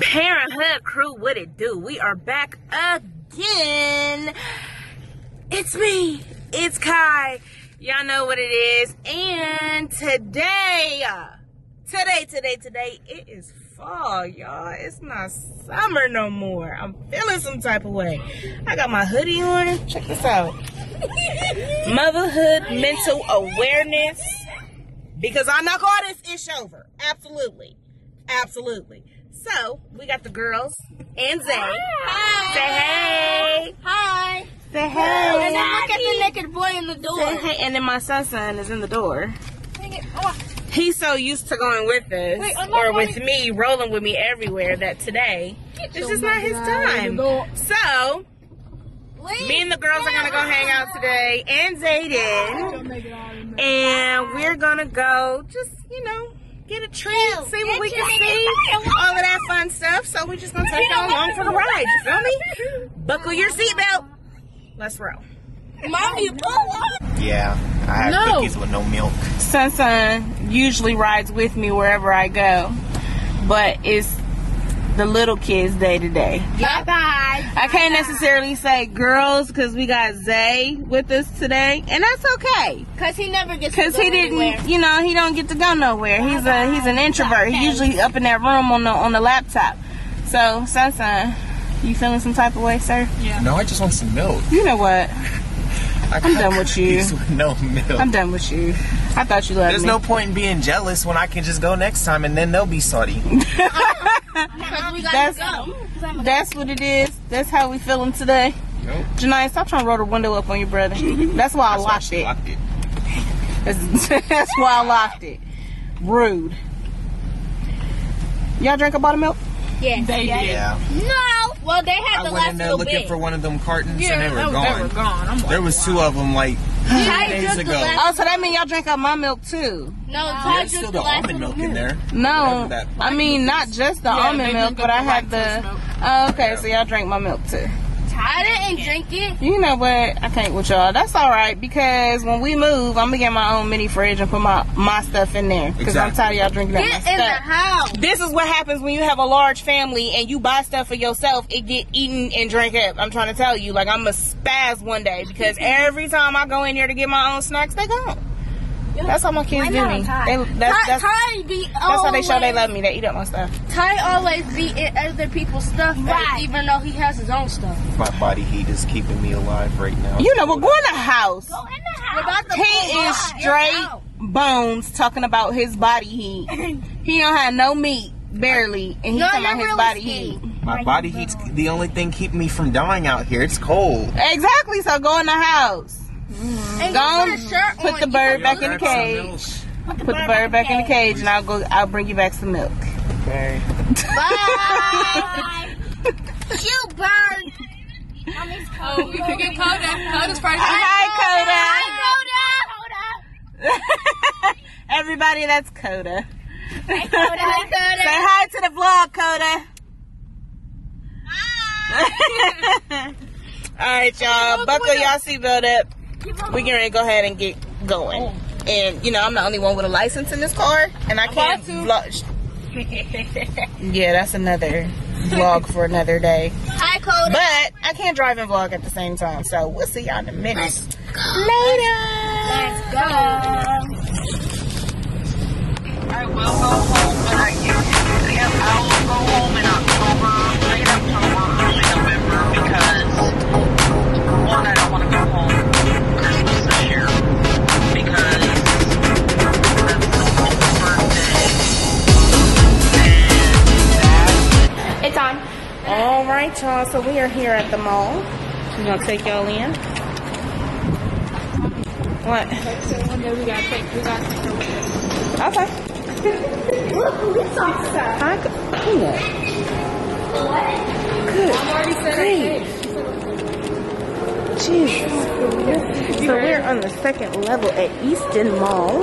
Parenthood crew, what it do? We are back again. It's me. It's Cae. Y'all know what it is. And today, today, today, today, it is fall, y'all. It's not summer no more. I'm feeling some type of way. I got my hoodie on. Check this out. Motherhood mental awareness. Because I knock all this ish over. Absolutely. Absolutely. So, we got the girls and Zay. Hi. Say hey. Hi. Say hey. And then look at the naked boy in the door. Say hey. And then my son son is in the door. Oh, He's so used to going with us Wait, or with me, rolling with me everywhere that today your just not his mother out of time. So, Leave. me and the girls are gonna go hang out today and Zayden. And we're gonna go just, you know, get a treat, Chill. see what we can see, all of that fun stuff. So we're just gonna take y'all along for the ride, you feel me? Buckle your seatbelt. Let's roll. Mommy, pull up. Yeah, I have No. cookies with no milk. Sun Sun usually rides with me wherever I go, but it's the little kids day to day. Bye bye. I can't necessarily say girls because we got Zay with us today, and that's okay. Cause he never gets. Cause to he didn't, anywhere. you know, he don't get to go nowhere. He's a he's an introvert. He usually up in that room on the on the laptop. So, Sun Sun, you feeling some type of way, sir? Yeah. No, I just want some milk. You know what? I I'm done with you. with no milk. I'm done with you. I thought you loved There's me. no point in being jealous when I can just go next time and then they'll be salty. Cause we That's- That's what it is. That's how we feeling today. Nope. Janine, stop trying to roll the window up on your brother. That's why I That's why locked she it. locked it. That's, that's why I locked it. Rude. Y'all drink a bottle of milk? Yes. They Yeah. No. Well, they had I the went last in there little looking bit. for one of them cartons Yeah, and they were that gone. was- gone. I'm There was two of them like Ty days ago. Oh, so that means y'all drink up my milk too. No, Ty There's drank still the the almond milk in there. No, I mean not just the almond milk, but I had the. Oh, okay, so y'all drink my milk too. Didn't drink it. You know what? I can't with y'all. That's all right because when we move, I'm gonna get my own mini fridge and put my my stuff in there because I'm tired of y'all drinking up my Get in the stuff. house. This is what happens when you have a large family and you buy stuff for yourself. It get eaten and drank up. I'm trying to tell you, like I'm a spaz one day because every time I go in there to get my own snacks, they gone. That's how my kids do me. They, that's, that's, Ty, Ty be that's how they show they love me. They eat up my stuff. Ty always be in other people's stuff, eh, Right. even though he has his own stuff. My body heat is keeping me alive right now. You know, but go in the house. Go in the house. The He is out. straight bones talking about his body heat. He don't have no meat, barely, and he No, talking about his really body skinny. heat. My body heat's the only thing keeping me from dying out here. It's cold. Exactly. So go in the house. Mm-hmm. And Go you on, put shirt put on, the bird back in the Grab some cage. milk. Put the bird back in the cage, and I'll go. I'll bring you back some milk. Okay. Bye. you bird. Mommy's Oh, we could get Coda. Coda's part of Hi, Coda. Coda. Everybody, that's Coda. Hi Coda. Say hi to the vlog, Coda. All right, y'all. Buckle y'all seatbelt up. We to go ahead and get going. And you know, I'm the only one with a license in this car, and I can't vlog. yeah, that's another vlog for another day. Hi, Coda. But I can't drive and vlog at the same time, so we'll see y'all in a minute. Later. Let's go. I will go home, but I yep, I will go home in October, late October, early November because one, I don't want to go right, y'all. So we are here at the mall. We're gonna take y'all in. What? Gotta take, we gotta take her with us. Okay. Hi, Kuna. Good. Great. Jeez. So we're on the second level at Easton Mall.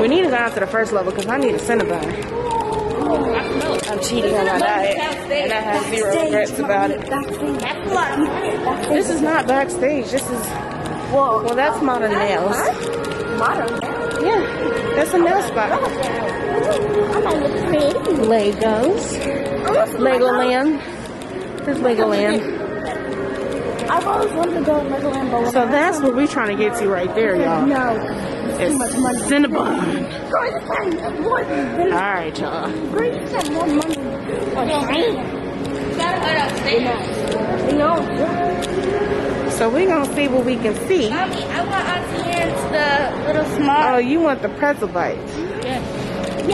We need to go out to the first level because I need a Cinnabon. I'm cheating on my diet and I have zero regrets about it. This is not backstage. This is well, well that's modern nails. Modern. Yeah, that's a nail spot. Legos. Legoland. This is Legoland. I've always wanted to go to Legoland, So that's what we're trying to get to right there, y'all. no. It's Cinnabon. Girl, you spend more than All right, y'all. girl, you spend more money on train. No. So we're gonna see what we can see. Mommy, I want Auntie Anne's the little Oh, you want the pretzel bites? Yeah,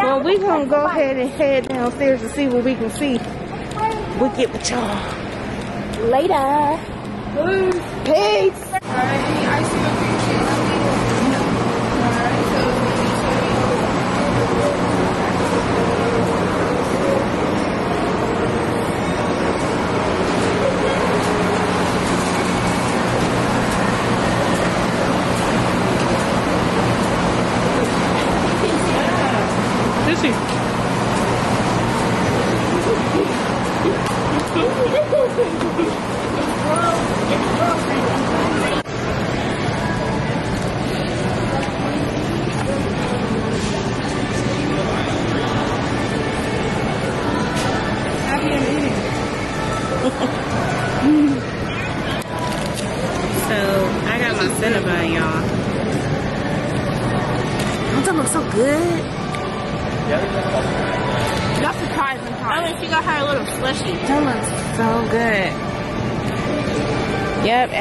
Well, we gonna go ahead and head downstairs to see what we can see. We'll get with y'all. Later. Peace.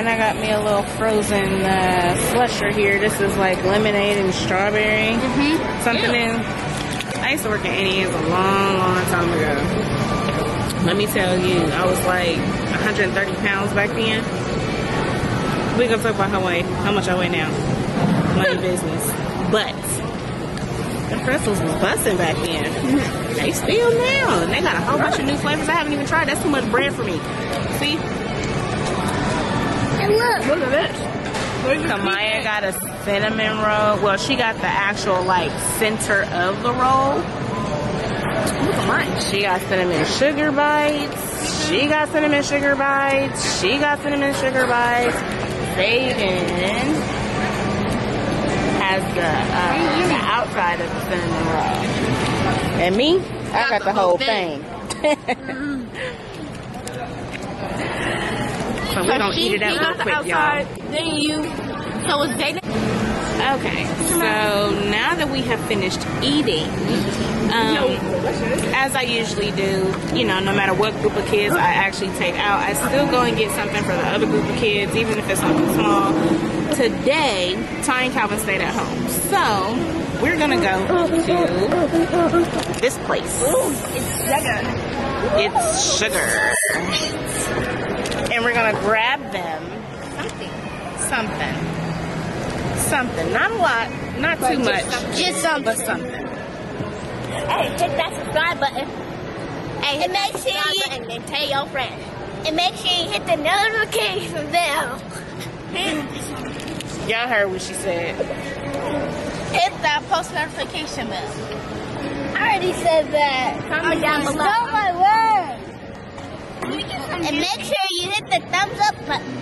And I got me a little frozen uh, slusher here. This is like lemonade and strawberry. Mm-hmm. Something new. I used to work at Annie's a long, long time ago. Let me tell you, I was like 130 pounds back then. We gonna talk about how I how much I weigh now. Money business, but the pretzels was busting back then. They still now. And they got a whole bunch of new flavors I haven't even tried. That's too much bread for me. See? Look. At this. Kamaya got a cinnamon roll. Well, she got the actual like center of the roll. Look at mine. She got cinnamon sugar bites. She got cinnamon sugar bites. She got cinnamon sugar bites. Zayden has the, uh, the outside of the cinnamon roll. And me, I got the whole thing. so we're gonna eat it up real quick, y'all. Then you. So it's Jada. Okay, so now that we have finished eating, um, as I usually do, you know, no matter what group of kids I actually take out, I still go and get something for the other group of kids, even if it's something small. Today, Ty and Calvin stayed at home, so we're gonna go to this place. Ooh, it's sugar. It's sugar, and we're gonna grab them something, something something. Not a lot, not too much, Just something. but something. Hey, hit that subscribe button. Hey, and make sure you and tell your friends. And make sure you hit the notification bell. Y'all heard what she said. Hit that post notification bell. I already said that. Comment down below. And make sure you hit the thumbs up button.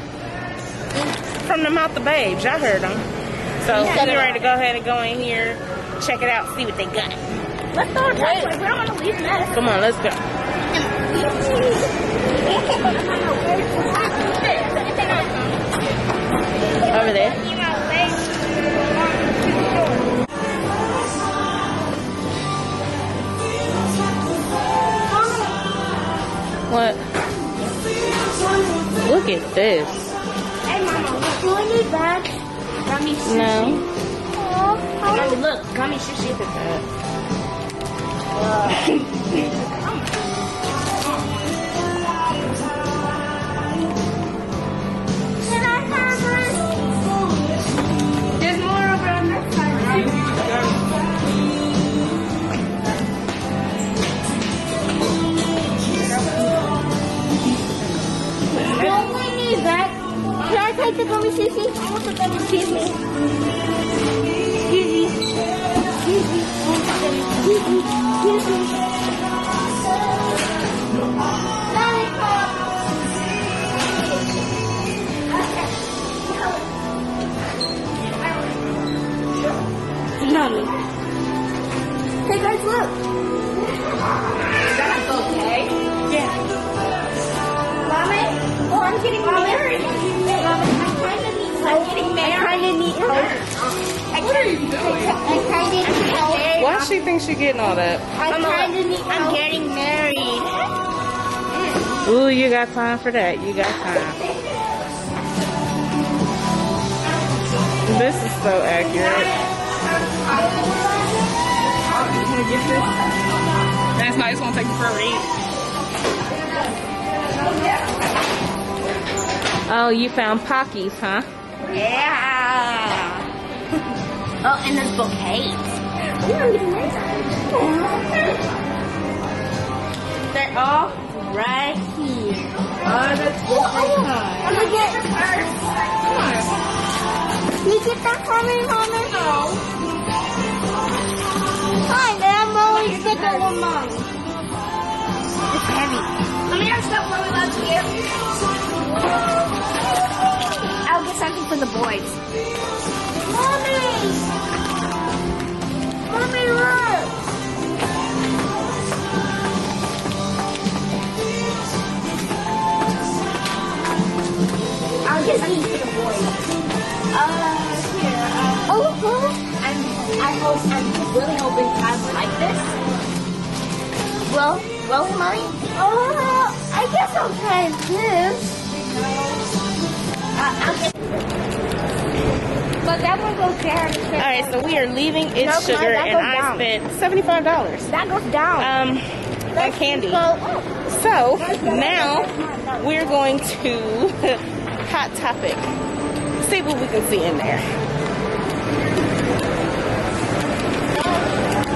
From the mouth of babes, y'all heard them. So Yeah. we're ready to go ahead and go in here, check it out, see what they got. Let's go to Wait, we don't want to leave that. Come on, let's go. Over there. At this. Hey, Mama, do we need bags? Gummy No. Oh, look, gummy sushi is that. yummy. Hey guys, look. That's okay. Yeah. Mommy? Oh, I'm getting Mommy. married. Mommy, I kind of need help. I'm getting married. I kind of need help. What are you doing? I kind of need help. Why she thinks she's getting all that? I kind of need help. I'm getting married. Ooh, you got time for that. You got time. This is so accurate. You want to get this? That's nice. Won't take you forever to eat. Oh, you found Pockies, huh? Yeah. oh, and there's bouquets. They're all right here. Oh, that's different oh, kind. I'm gonna get the first. You get that for me, Mama? No. Fine, then I'm always sticking with Mom. It's heavy. Let me ask that love to give. I'll get something for the boys. Mommy! Mommy, look! I'll get something for the boys. Uh, oh, I'm, I hope, I'm really hoping would like this. Well, well, mommy? Oh, I guess I'll try this. Uh, I'll. But that one goes down. All right, so we are leaving It's No, Sugar, and I down. spent seventy-five dollars That goes down. um on candy. So now we're going to Hot Topic. See what we can see in there.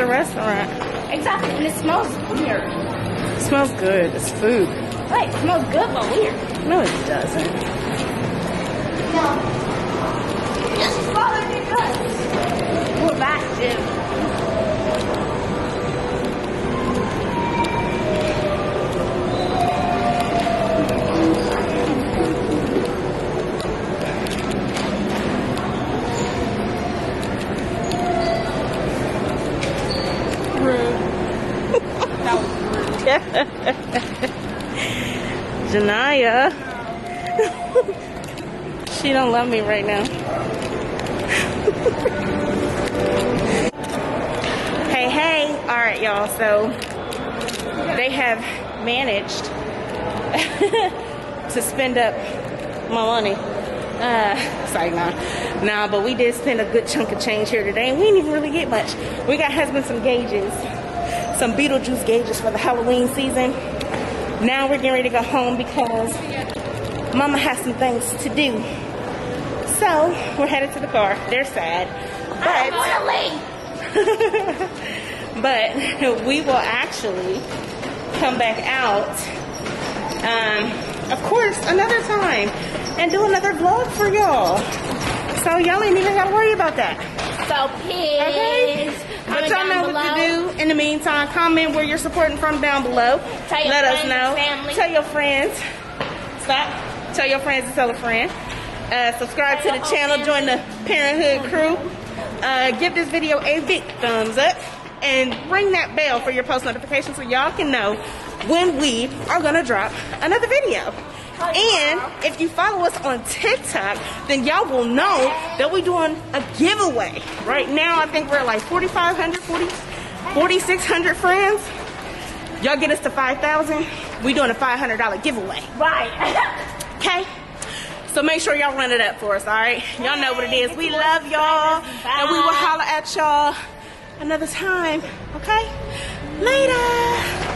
a restaurant. Exactly, and it smells weird. It smells good. It's food. Wait, it smells good but weird. No, it doesn't. No. Your gut. We're back, too. Janaya. she don't love me right now. hey, hey. All right, y'all. So they have managed to spend up my money. Uh, sorry, nah. Nah, but we did spend a good chunk of change here today, and we didn't even really get much. We got husband some gauges, some Beetlejuice gauges for the Halloween season. Now we're getting ready to go home because Mama has some things to do. So we're headed to the car. They're sad, but but we will actually come back out. Um, of course, another time and do another vlog for y'all. So y'all ain't even gotta worry about that. So, Okay? But y'all know down what to do. In the meantime, comment where you're supporting from down below. Tell your Let us know. family. Tell your friends. Stop. Tell your friends to tell a friend. Uh, subscribe Tell to the channel. Join the Parenthood crew. Uh, give this video a big thumbs up. And ring that bell for your post notifications so y'all can know when we are going to drop another video. And if you follow us on TikTok, then y'all will know that we're doing a giveaway. Right now, I think we're at like 4,500, 40, 4,600 friends. Y'all get us to 5,000. We're doing a $500 giveaway. Right. Okay? So make sure y'all run it up for us, all right? Y'all know what it is. We love y'all. And we will holler at y'all another time, okay? Later.